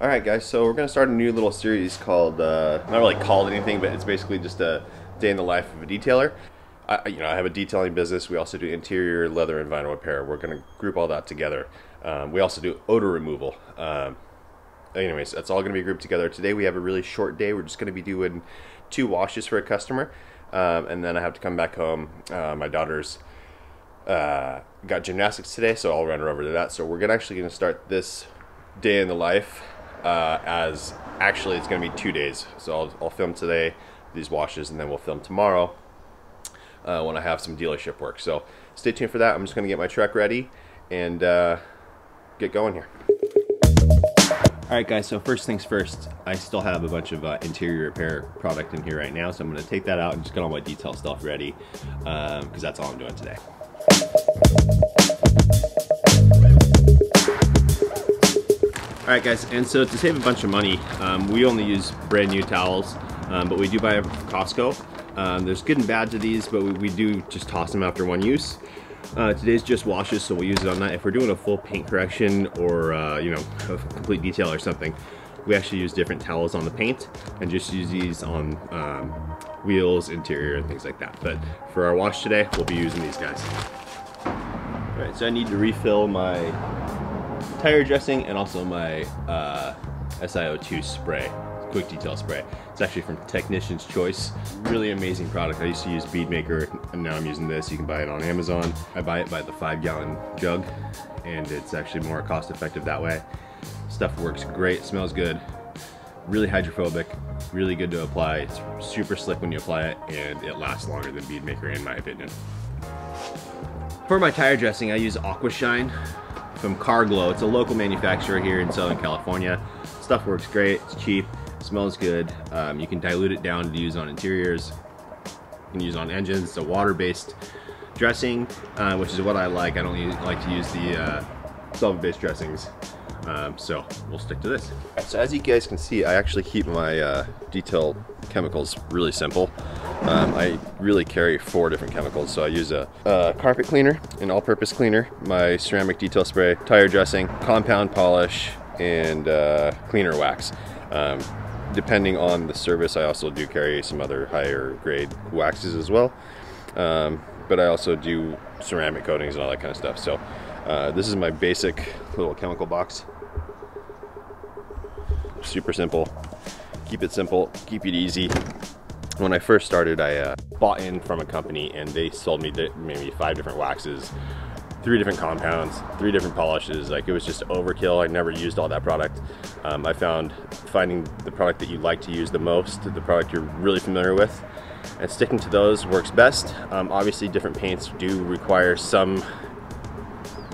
Alright guys, so we're going to start a new little series called, uh, not really called anything, but it's basically just a day in the life of a detailer. I, you know, I have a detailing business. We also do interior leather and vinyl repair. We're going to group all that together. Um, we also do odor removal. Um, anyways, that's all going to be grouped together. Today we have a really short day. We're just going to be doing two washes for a customer. Um, and then I have to come back home. Uh, my daughter's uh, got gymnastics today, so I'll run her over to that. So we're gonna actually going to start this day in the life uh, as actually it's going to be two days. So I'll, I'll, film today these washes and then we'll film tomorrow uh, when I have some dealership work. So stay tuned for that. I'm just going to get my truck ready and uh, get going here. Alright guys, so first things first, I still have a bunch of uh, interior repair product in here right now, so I'm to take that out and just get all my detail stuff ready, because um, that's all I'm doing today. Alright guys, and so to save a bunch of money, um, we only use brand new towels, um, but we do buy them from Costco. Um, there's good and bad to these, but we, we do just toss them after one use. Uh, today's just washes, so we'll use it on that. If we're doing a full paint correction or, uh, you know, a complete detail or something, we actually use different towels on the paint and just use these on um, wheels, interior, and things like that. But for our wash today, we'll be using these guys. All right, so I need to refill my tire dressing and also my uh, SiO2 spray, quick detail spray. It's actually from Technician's Choice. Really amazing product. I used to use Beadmaker and now I'm using this. You can buy it on Amazon. I buy it by the five gallon jug and it's actually more cost effective that way. Stuff works great, smells good, really hydrophobic, really good to apply. It's super slick when you apply it and it lasts longer than Beadmaker in my opinion. For my tire dressing, I use Aquashine from Carglaw. It's a local manufacturer here in Southern California. Stuff works great, it's cheap, smells good. Um, you can dilute it down to use on interiors. You can use on engines. It's a water-based dressing, uh, which is what I like. I don't like to use the uh, solvent-based dressings. Um, so we'll stick to this. So as you guys can see, I actually keep my uh, detail chemicals really simple. Um, I really carry four different chemicals. So I use a, a carpet cleaner, an all-purpose cleaner, my ceramic detail spray, tire dressing, compound polish, and uh, cleaner wax. Um, depending on the service, I also do carry some other higher grade waxes as well. Um, but I also do ceramic coatings and all that kind of stuff. So uh, this is my basic little chemical box. Super simple. Keep it simple, keep it easy. When I first started, I uh, bought in from a company and they sold me maybe five different waxes, three different compounds, three different polishes. Like it was just overkill. I never used all that product. Um, I found finding the product that you like to use the most, the product you're really familiar with, and sticking to those works best. Um, obviously, different paints do require some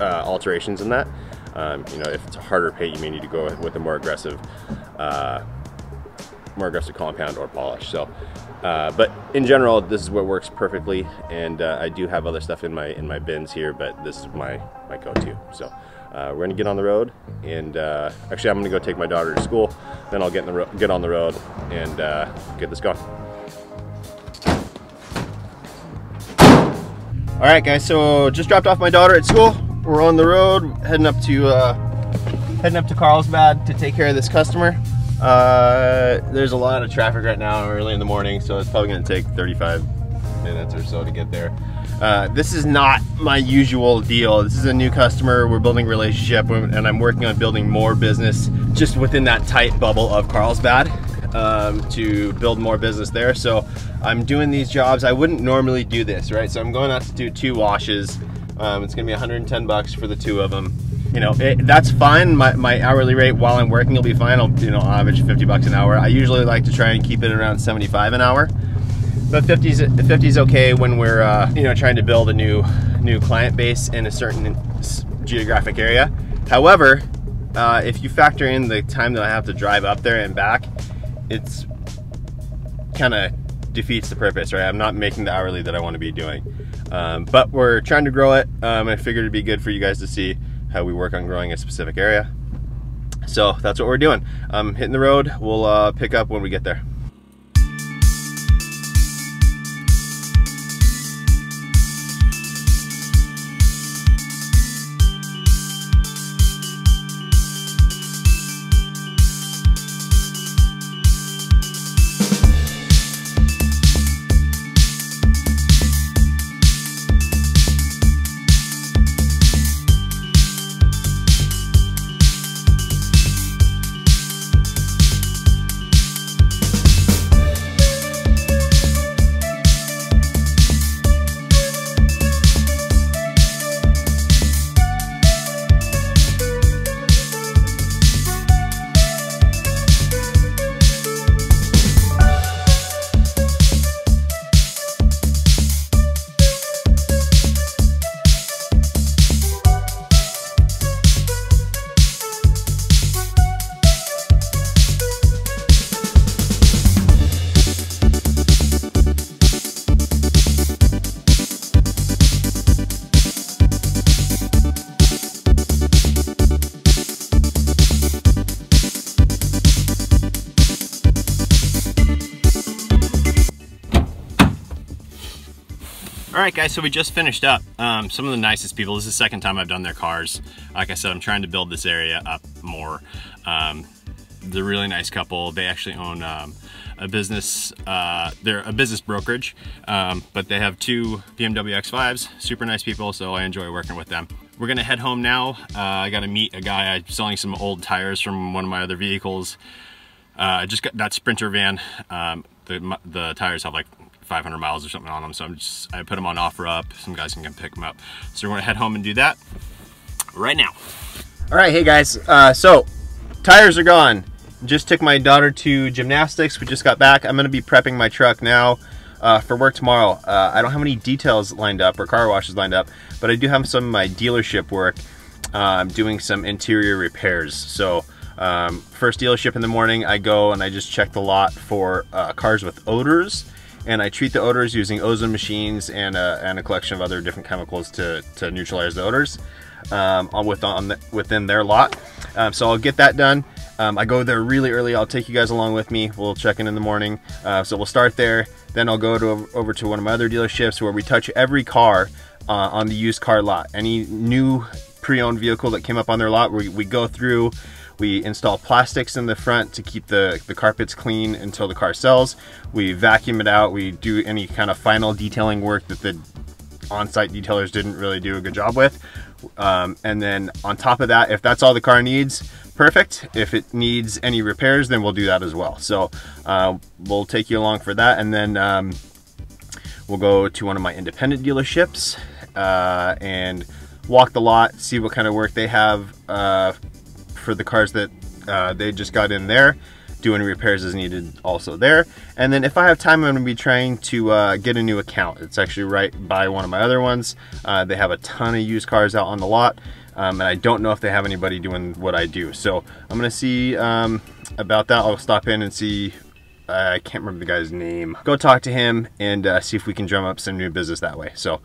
uh, alterations in that. Um, you know, if it's a harder paint, you may need to go with a more aggressive, uh, more aggressive compound or polish. So, uh, but in general, this is what works perfectly. And uh, I do have other stuff in my in my bins here, but this is my my go-to. So. Uh, we're gonna get on the road, and uh, actually, I'm gonna go take my daughter to school. Then I'll get in the get on the road and get this going. All right, guys. So just dropped off my daughter at school we're on the road heading up to uh, heading up to Carlsbad to take care of this customer. Uh, there's a lot of traffic right now early in the morning, so it's probably going to take 35 minutes or so to get there. Uh, this is not my usual deal. This is a new customer. We're building relationship, and I'm working on building more business just within that tight bubble of Carlsbad um, to build more business there. So I'm doing these jobs. I wouldn't normally do this, right? So I'm going out to do two washes. Um, it's gonna be 110 bucks for the two of them. You know, it, that's fine. My, my hourly rate while I'm working will be fine. I'll, you know, average 50 bucks an hour. I usually like to try and keep it around 75 an hour. But 50's 50 is okay when we're, uh, you know, trying to build a new new client base in a certain geographic area. However, uh, if you factor in the time that I have to drive up there and back, it's kind of defeats the purpose, right? I'm not making the hourly that I want to be doing. Um, but we're trying to grow it. Um, I figured it'd be good for you guys to see how we work on growing a specific area. So that's what we're doing. I'm hitting the road. We'll uh, pick up when we get there. All right, guys, so we just finished up. Um, some of the nicest people, this is the second time I've done their cars. Like I said, I'm trying to build this area up more. Um, they're really nice couple. They actually own um, a business, uh, they're a business brokerage, um, but they have two BMW X5s, super nice people, so I enjoy working with them. We're gonna head home now. Uh, I gotta meet a guy I'm selling some old tires from one of my other vehicles. Uh, I just got that Sprinter van. Um, the, the tires have like 500 miles or something on them, so I'm just, I put them on OfferUp. Some guys can pick them up. So we're gonna head home and do that right now. All right, hey guys, uh, so tires are gone just took my daughter to gymnastics. We just got back. I'm to be prepping my truck now uh, for work tomorrow. Uh, I don't have any details lined up or car washes lined up, but I do have some of my dealership work. I'm doing some interior repairs. So um, first dealership in the morning, I go and I just check the lot for uh, cars with odors and I treat the odors using ozone machines and a, and a collection of other different chemicals to, to neutralize the odors um, on, with, on the, within their lot. Um, so I'll get that done. Um, I go there really early. I'll take you guys along with me. We'll check in in the morning. Uh, so we'll start there. Then I'll go to, over to one of my other dealerships where we touch every car uh, on the used car lot. Any new pre-owned vehicle that came up on their lot, we, we go through, we install plastics in the front to keep the, the carpets clean until the car sells. We vacuum it out. We do any kind of final detailing work that the on-site detailers didn't really do a good job with. Um, and then on top of that, if that's all the car needs, perfect. If it needs any repairs, then we'll do that as well. So uh, we'll take you along for that. And then um, we'll go to one of my independent dealerships uh, and walk the lot, see what kind of work they have uh, for the cars that uh, they just got in there do any repairs as needed also there. And then if I have time, I'm gonna be trying to uh, get a new account. It's actually right by one of my other ones. Uh, they have a ton of used cars out on the lot. Um, and I don't know if they have anybody doing what I do. So I'm gonna see um, about that. I'll stop in and see uh, I can't remember the guy's name. Go talk to him and uh, see if we can drum up some new business that way. So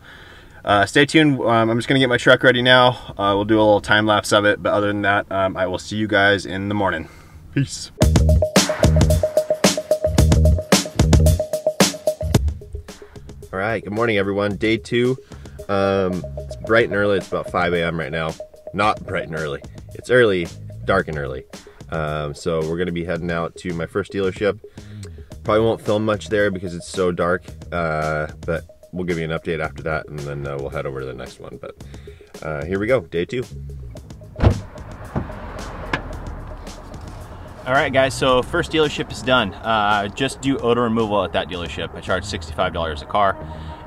uh, stay tuned. Um, I'm just gonna get my truck ready now. Uh, we'll do a little time lapse of it. But other than that, um, I will see you guys in the morning. Peace. All right, good morning everyone. Day two. Um, it's bright and early. It's about 5 a.m. right now. Not bright and early. It's early, dark and early. Um, so we're gonna be heading out to my first dealership. Probably won't film much there because it's so dark, uh, but we'll give you an update after that and then uh, we'll head over to the next one. But uh, here we go, day two. All right, guys, so first dealership is done. Uh, just do odor removal at that dealership. I charged $65 a car,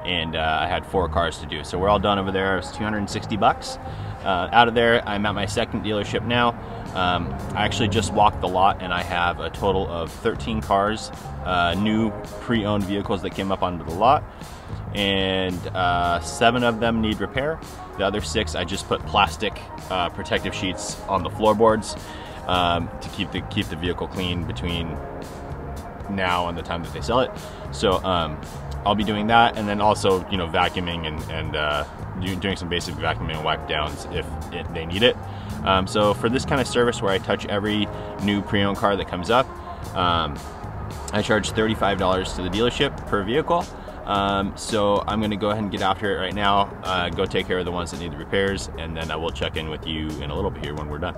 and uh, I had four cars to do. So we're all done over there. It was 260 bucks. Uh, out of there, I'm at my second dealership now. Um, I actually just walked the lot, and I have a total of 13 cars, uh, new pre-owned vehicles that came up onto the lot, and uh, seven of them need repair. The other six, I just put plastic uh, protective sheets on the floorboards um, to keep the keep the vehicle clean between now and the time that they sell it. So um, I'll be doing that, and then also you know vacuuming and and uh, doing some basic vacuuming and wipe downs if it, they need it. Um, so for this kind of service where I touch every new pre-owned car that comes up, um, I charge $35 to the dealership per vehicle. Um, so I'm gonna go ahead and get after it right now, uh, go take care of the ones that need the repairs, and then I will check in with you in a little bit here when we're done.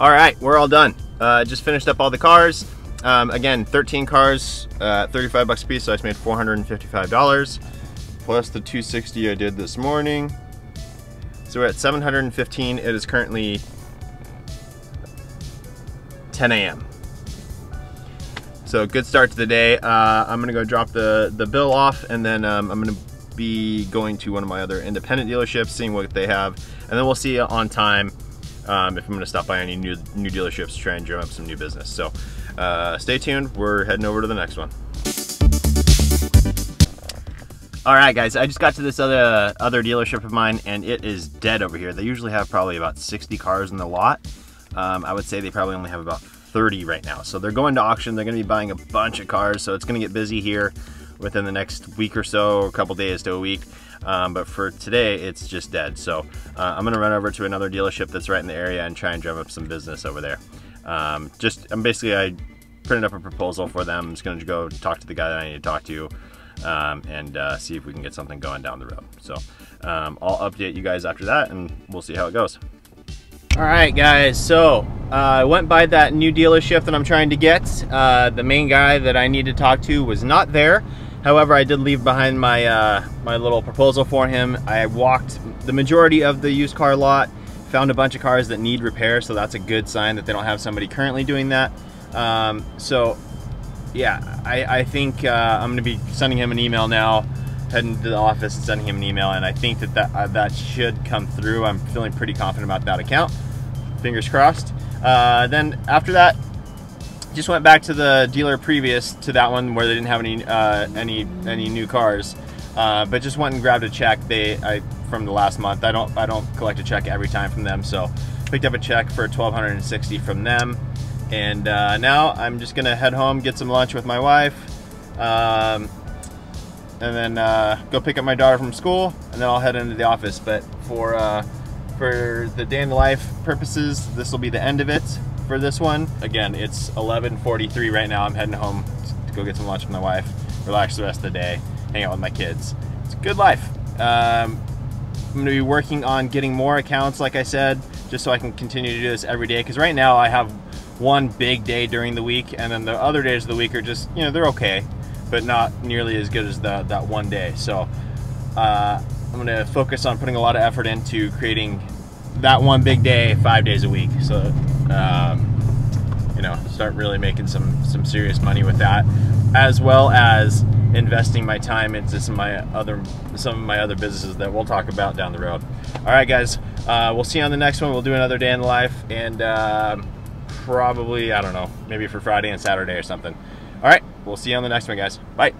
All right, we're all done. Uh, just finished up all the cars. Um, again, 13 cars, uh, 35 bucks a piece, so I just made $455. Plus the 260 I did this morning. So we're at 715. It is currently 10 a.m. So good start to the day. Uh, I'm gonna go drop the, the bill off and then um, I'm gonna be going to one of my other independent dealerships, seeing what they have, and then we'll see you on time um, if I'm gonna stop by any new, new dealerships to try and drum up some new business. So uh, stay tuned, we're heading over to the next one. All right, guys, I just got to this other other dealership of mine, and it is dead over here. They usually have probably about 60 cars in the lot. Um, I would say they probably only have about 30 right now. So they're going to auction. They're going to be buying a bunch of cars. So it's going to get busy here within the next week or so, a couple days to a week. Um, but for today, it's just dead. So uh, I'm to run over to another dealership that's right in the area and try and drum up some business over there. Um, just, I'm basically, I printed up a proposal for them. I'm just to go talk to the guy that I need to talk to um, and uh, see if we can get something going down the road. So um, I'll update you guys after that and we'll see how it goes. All right, guys, so uh, I went by that new dealership that I'm trying to get. Uh, the main guy that I need to talk to was not there. However, I did leave behind my, uh, my little proposal for him. I walked the majority of the used car lot, found a bunch of cars that need repair, so that's a good sign that they don't have somebody currently doing that. Um, so yeah, I, I think uh, I'm gonna be sending him an email now, heading to the office and sending him an email, and I think that that, uh, that should come through. I'm feeling pretty confident about that account. Fingers crossed. Uh, then after that, just went back to the dealer previous to that one where they didn't have any uh, any any new cars, uh, but just went and grabbed a check. They I from the last month. I don't I don't collect a check every time from them, so picked up a check for 1260 from them. And uh, now I'm just gonna head home, get some lunch with my wife, um, and then uh, go pick up my daughter from school, and then I'll head into the office. But for uh, for the day in the life purposes, this will be the end of it for this one. Again, it's 11:43 right now. I'm heading home to go get some lunch with my wife, relax the rest of the day, hang out with my kids. It's a good life. Um, I'm gonna be working on getting more accounts, like I said, just so I can continue to do this every day. Because right now I have one big day during the week, and then the other days of the week are just, you know, they're okay, but not nearly as good as the, that one day. So uh, I'm to focus on putting a lot of effort into creating that one big day five days a week. So, um, you know, start really making some some serious money with that, as well as investing my time into some of my other some of my other businesses that we'll talk about down the road. All right, guys, uh, we'll see you on the next one. We'll do another day in life and. Uh, probably, I don't know, maybe for Friday and Saturday or something. All right, we'll see you on the next one, guys. Bye.